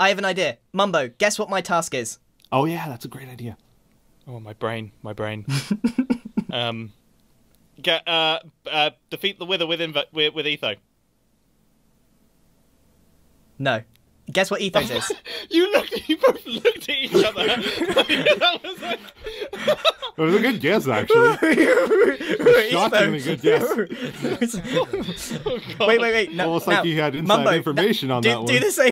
I have an idea. Mumbo, guess what my task is? Oh yeah, that's a great idea. Oh, my brain, my brain. um, get uh, uh, defeat the Wither with with, with Etho. No. Guess what Etho's is? You looked, you both looked at each other. that was like, It was a good guess, actually. Shockingly good guess. Oh, wait, wait, wait. No, Almost now, like he had inside Mumbo, information no, on do, that Do the same